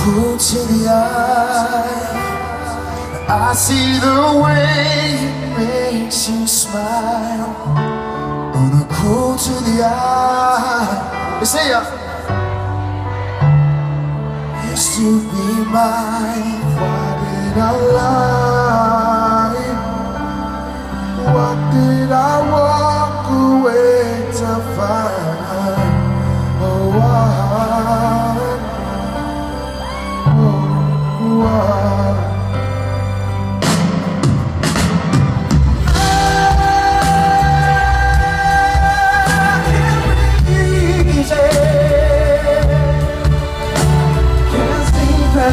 cool to the eye. I see the way it makes you smile. On a cool to the eye. You say ya. Used to be mine. Why did I lie? What did I walk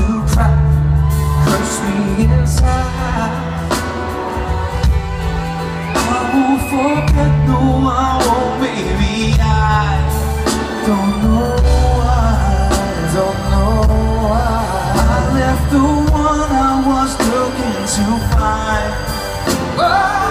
to cry me inside. I will forget, baby. I don't know why, don't know why. I left the one I was looking to find. Oh.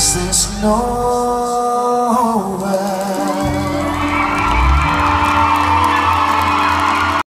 Cause there's no